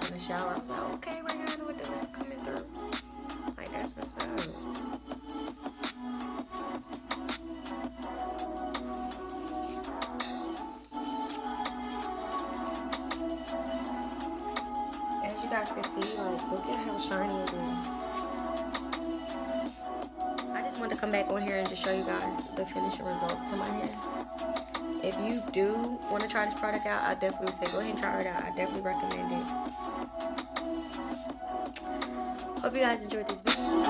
up in the shower. I was like, okay, we're gonna with the lamp coming through. Like, that's what's up. guys can see, shiny. I just wanted to come back on here and just show you guys the finished results to my hair. If you do want to try this product out, I definitely would say go ahead and try it out. I definitely recommend it. Hope you guys enjoyed this video.